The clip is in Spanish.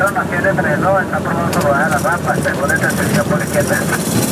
0, no no, está la rampa, según esta por.